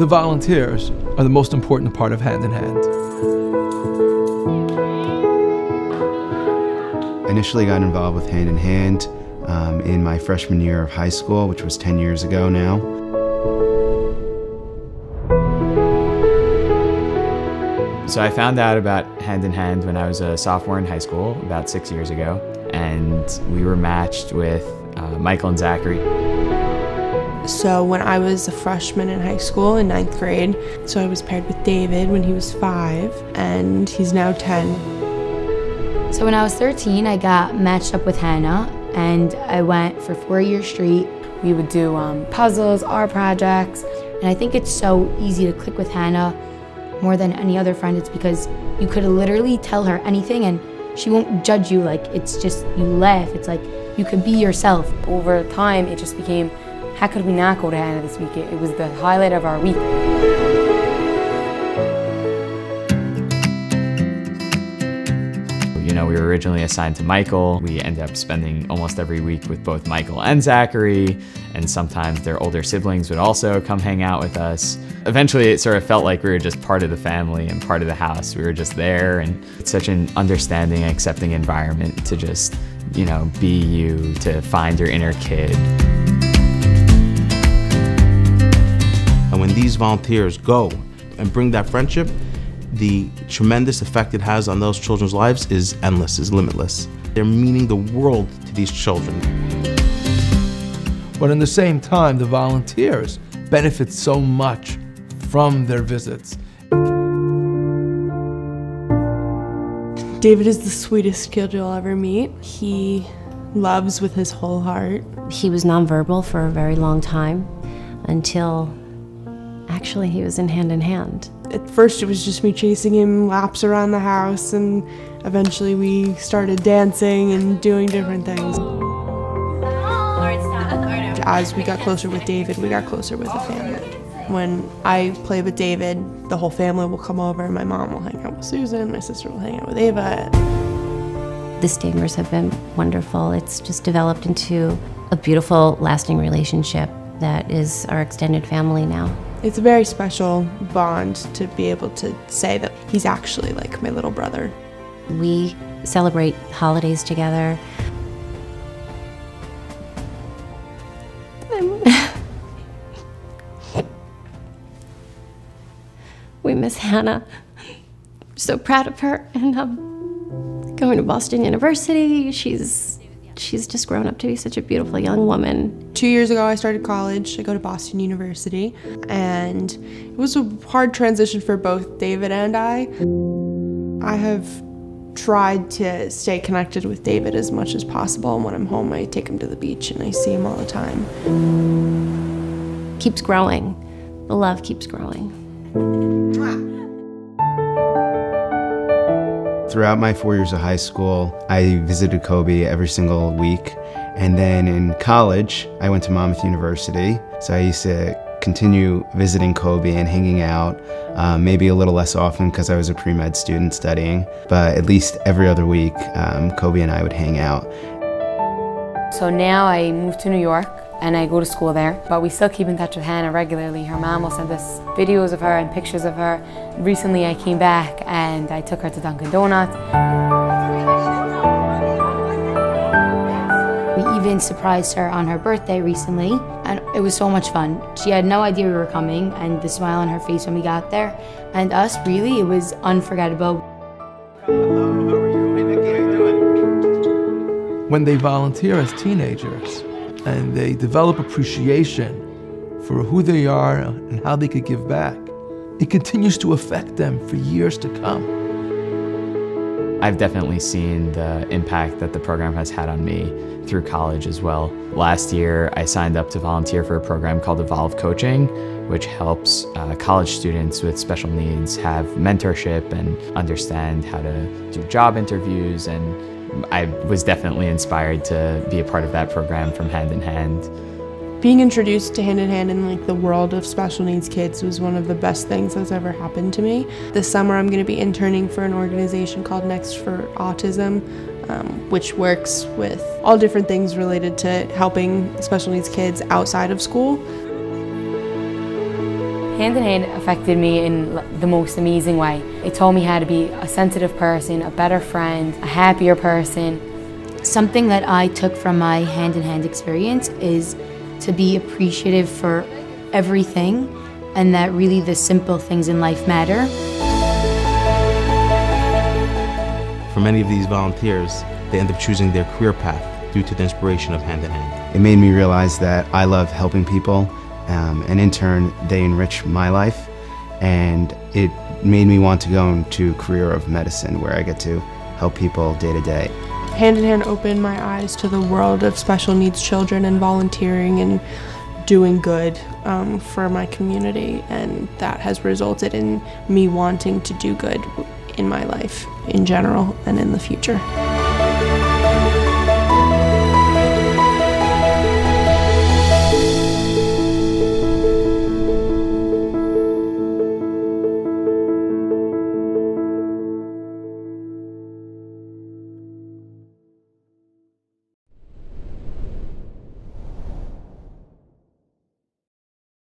The volunteers are the most important part of Hand in Hand. I initially got involved with Hand in Hand um, in my freshman year of high school, which was 10 years ago now. So I found out about Hand in Hand when I was a sophomore in high school, about six years ago, and we were matched with uh, Michael and Zachary. So when I was a freshman in high school in ninth grade, so I was paired with David when he was five, and he's now 10. So when I was 13, I got matched up with Hannah, and I went for four years straight. We would do um, puzzles, art projects, and I think it's so easy to click with Hannah more than any other friend. It's because you could literally tell her anything and she won't judge you. Like, it's just, you laugh. It's like you could be yourself. Over time, it just became, how could we not go to Hannah this week? It was the highlight of our week. You know, we were originally assigned to Michael. We ended up spending almost every week with both Michael and Zachary, and sometimes their older siblings would also come hang out with us. Eventually, it sort of felt like we were just part of the family and part of the house. We were just there, and it's such an understanding, accepting environment to just, you know, be you, to find your inner kid. Volunteers go and bring that friendship, the tremendous effect it has on those children's lives is endless, is limitless. They're meaning the world to these children. But in the same time, the volunteers benefit so much from their visits. David is the sweetest kid you'll ever meet. He loves with his whole heart. He was nonverbal for a very long time until actually he was in hand in hand. At first, it was just me chasing him laps around the house, and eventually, we started dancing and doing different things. As we got closer with David, we got closer with the family. When I play with David, the whole family will come over. My mom will hang out with Susan, my sister will hang out with Ava. The Stamers have been wonderful. It's just developed into a beautiful, lasting relationship that is our extended family now. It's a very special bond to be able to say that he's actually like my little brother. We celebrate holidays together. we miss Hannah. So proud of her and I'm going to Boston University. She's she's just grown up to be such a beautiful young woman. Two years ago, I started college. I go to Boston University, and it was a hard transition for both David and I. I have tried to stay connected with David as much as possible. And when I'm home, I take him to the beach and I see him all the time. Keeps growing. The love keeps growing. Throughout my four years of high school, I visited Kobe every single week. And then in college, I went to Monmouth University. So I used to continue visiting Kobe and hanging out, um, maybe a little less often because I was a pre med student studying, but at least every other week, um, Kobe and I would hang out. So now I moved to New York and I go to school there, but we still keep in touch with Hannah regularly. Her mom will send us videos of her and pictures of her. Recently I came back and I took her to Dunkin' Donuts. We even surprised her on her birthday recently, and it was so much fun. She had no idea we were coming, and the smile on her face when we got there, and us, really, it was unforgettable. When they volunteer as teenagers and they develop appreciation for who they are and how they could give back, it continues to affect them for years to come. I've definitely seen the impact that the program has had on me through college as well. Last year, I signed up to volunteer for a program called Evolve Coaching, which helps uh, college students with special needs have mentorship and understand how to do job interviews. And I was definitely inspired to be a part of that program from Hand in Hand. Being introduced to Hand in Hand in like the world of special needs kids was one of the best things that's ever happened to me. This summer I'm going to be interning for an organization called Next for Autism, um, which works with all different things related to helping special needs kids outside of school. Hand in Hand affected me in the most amazing way. It taught me how to be a sensitive person, a better friend, a happier person. Something that I took from my hand in hand experience is to be appreciative for everything and that really the simple things in life matter. For many of these volunteers, they end up choosing their career path due to the inspiration of Hand in Hand. It made me realize that I love helping people, um, and in turn, they enrich my life, and it made me want to go into a career of medicine where I get to help people day to day. Hand in Hand opened my eyes to the world of special needs children and volunteering and doing good um, for my community, and that has resulted in me wanting to do good in my life in general and in the future.